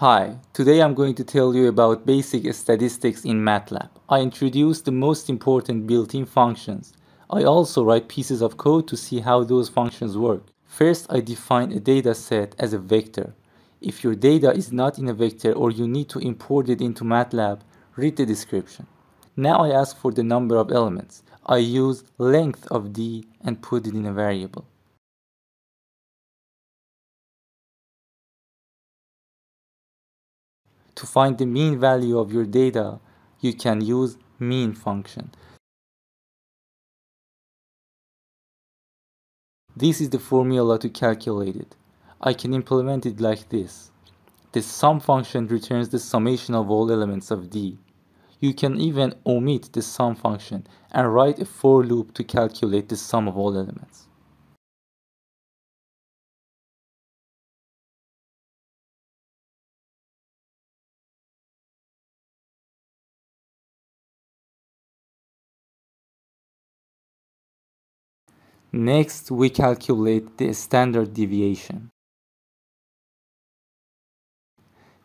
Hi, today I'm going to tell you about basic statistics in MATLAB. I introduce the most important built-in functions. I also write pieces of code to see how those functions work. First, I define a data set as a vector. If your data is not in a vector or you need to import it into MATLAB, read the description. Now I ask for the number of elements. I use length of d and put it in a variable. To find the mean value of your data, you can use mean function. This is the formula to calculate it. I can implement it like this. The sum function returns the summation of all elements of D. You can even omit the sum function and write a for loop to calculate the sum of all elements. Next, we calculate the standard deviation.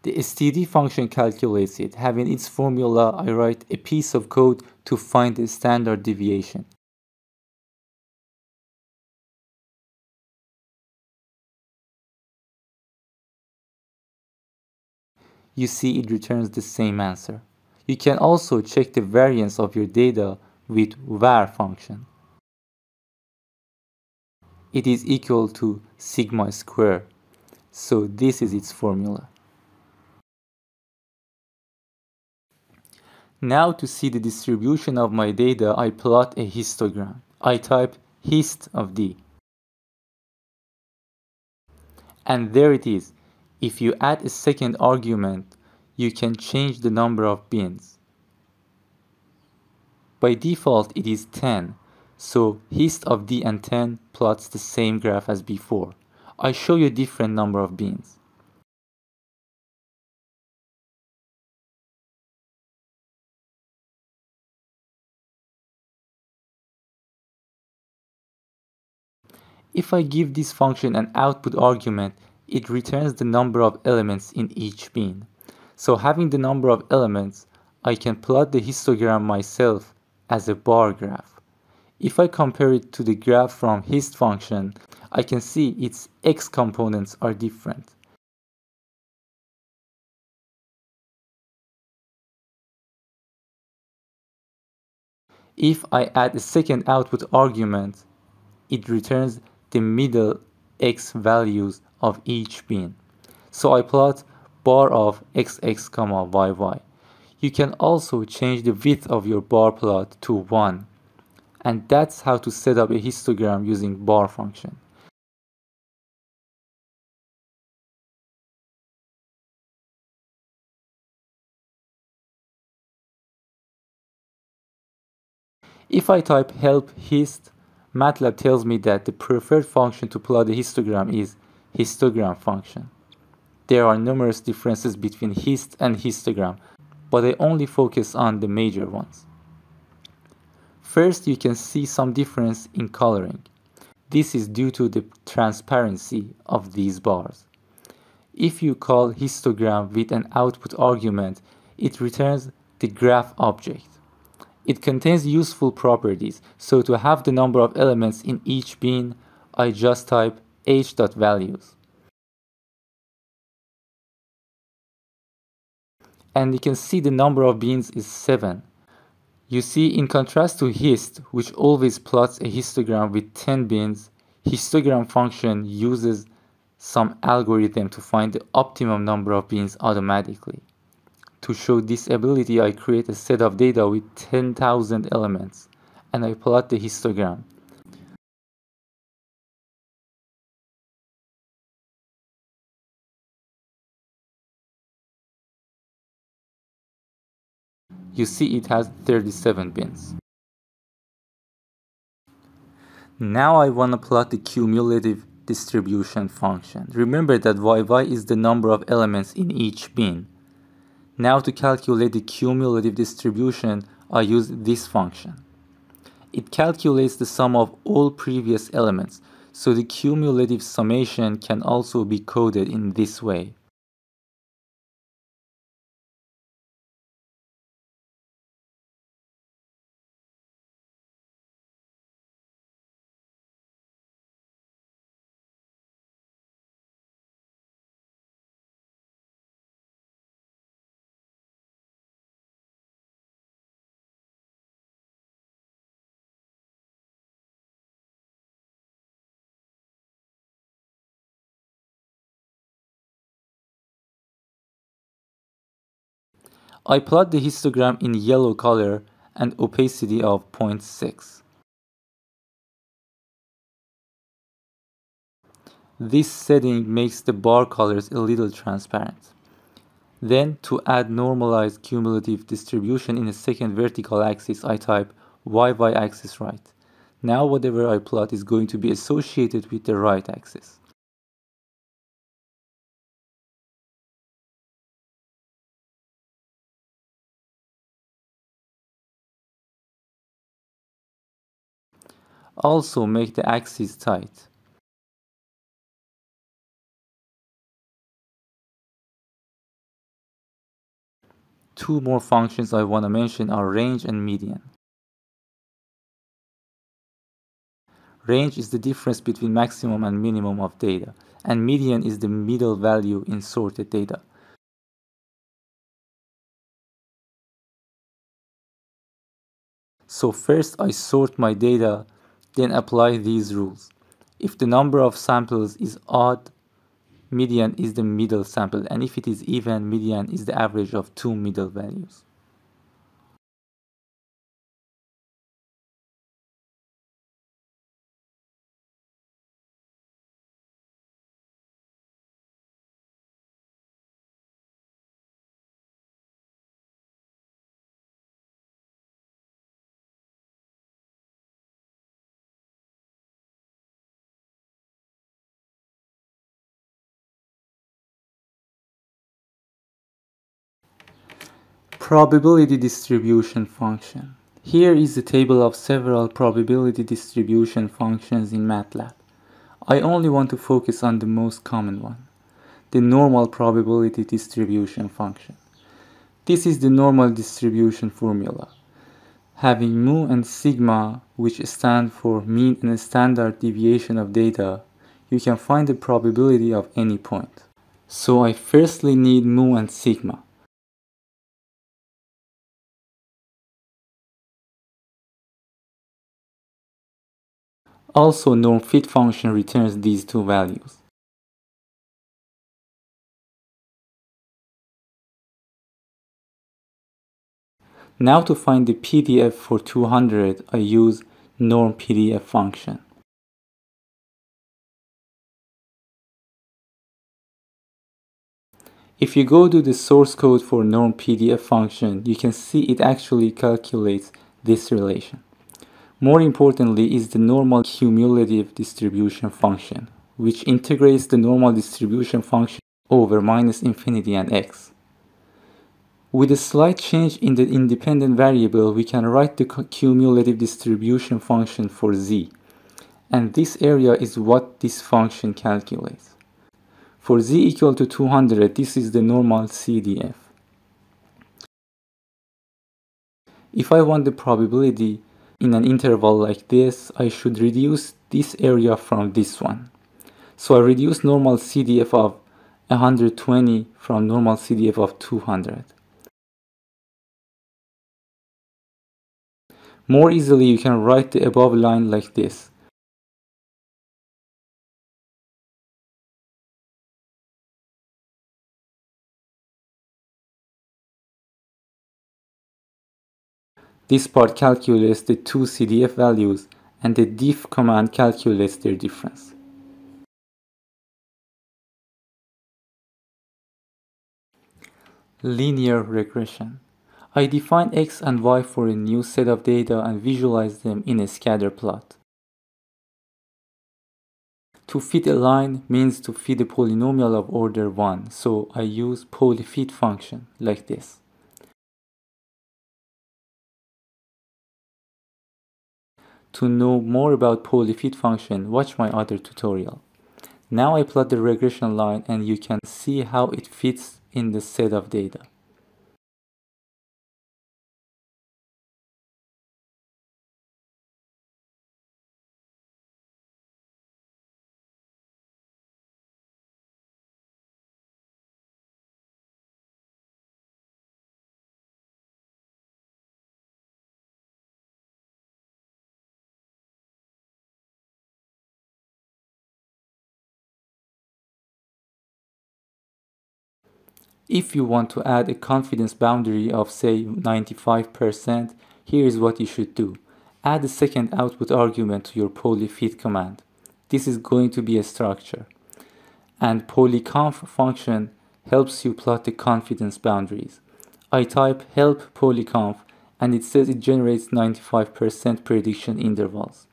The std function calculates it. Having its formula, I write a piece of code to find the standard deviation. You see it returns the same answer. You can also check the variance of your data with var function it is equal to sigma square. So this is its formula. Now to see the distribution of my data, I plot a histogram. I type hist of D. And there it is. If you add a second argument, you can change the number of bins. By default, it is 10. So hist of D and 10 plots the same graph as before. I show you different number of bins. If I give this function an output argument, it returns the number of elements in each bin. So having the number of elements, I can plot the histogram myself as a bar graph. If I compare it to the graph from hist function, I can see its x components are different. If I add a second output argument, it returns the middle x values of each bin. So I plot bar of xx yy. You can also change the width of your bar plot to 1 and that's how to set up a histogram using bar function. If I type help hist, MATLAB tells me that the preferred function to plot a histogram is histogram function. There are numerous differences between hist and histogram, but I only focus on the major ones. First, you can see some difference in coloring. This is due to the transparency of these bars. If you call histogram with an output argument, it returns the graph object. It contains useful properties, so to have the number of elements in each bin, I just type h.values. And you can see the number of bins is 7. You see, in contrast to hist, which always plots a histogram with 10 bins, histogram function uses some algorithm to find the optimum number of bins automatically. To show this ability, I create a set of data with 10,000 elements, and I plot the histogram. You see it has 37 bins. Now I want to plot the cumulative distribution function. Remember that yy is the number of elements in each bin. Now to calculate the cumulative distribution, I use this function. It calculates the sum of all previous elements, so the cumulative summation can also be coded in this way. I plot the histogram in yellow color and opacity of 0.6. This setting makes the bar colors a little transparent. Then to add normalized cumulative distribution in a second vertical axis, I type yyaxis right. Now whatever I plot is going to be associated with the right axis. Also make the axis tight. Two more functions I want to mention are range and median. Range is the difference between maximum and minimum of data, and median is the middle value in sorted data. So first I sort my data, then apply these rules. If the number of samples is odd, median is the middle sample and if it is even median is the average of two middle values Probability distribution function. Here is a table of several probability distribution functions in MATLAB. I only want to focus on the most common one, the normal probability distribution function. This is the normal distribution formula. Having mu and sigma, which stand for mean and standard deviation of data, you can find the probability of any point. So I firstly need mu and sigma. Also normfit function returns these two values. Now to find the PDF for 200, I use normpdf function. If you go to the source code for normpdf function, you can see it actually calculates this relation. More importantly is the normal cumulative distribution function, which integrates the normal distribution function over minus infinity and x. With a slight change in the independent variable, we can write the cumulative distribution function for z. And this area is what this function calculates. For z equal to 200, this is the normal CDF. If I want the probability in an interval like this, I should reduce this area from this one. So I reduce normal CDF of 120 from normal CDF of 200. More easily, you can write the above line like this. This part calculates the two CDF values and the diff command calculates their difference. Linear regression. I define x and y for a new set of data and visualize them in a scatter plot. To fit a line means to fit a polynomial of order 1, so I use polyfit function like this. To know more about polyfit function, watch my other tutorial. Now I plot the regression line and you can see how it fits in the set of data. If you want to add a confidence boundary of say 95%, here is what you should do. Add a second output argument to your polyfit command. This is going to be a structure. And polyconf function helps you plot the confidence boundaries. I type help polyconf and it says it generates 95% prediction intervals.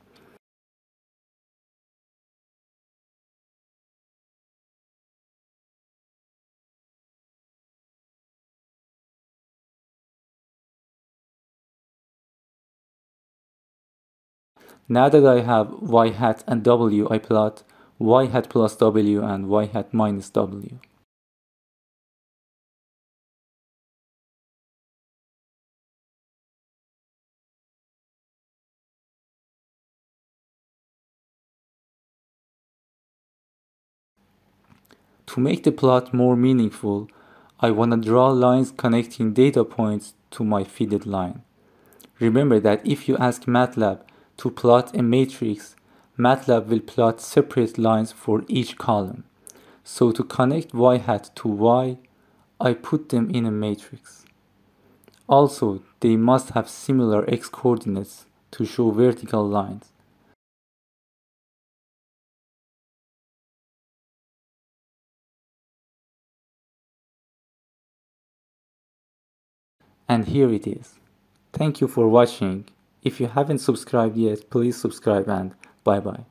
Now that I have y hat and w, I plot y hat plus w and y hat minus w. To make the plot more meaningful, I want to draw lines connecting data points to my fitted line. Remember that if you ask MATLAB to plot a matrix, MATLAB will plot separate lines for each column. So to connect y hat to y, I put them in a matrix. Also, they must have similar x coordinates to show vertical lines. And here it is. Thank you for watching. If you haven't subscribed yet, please subscribe and bye bye.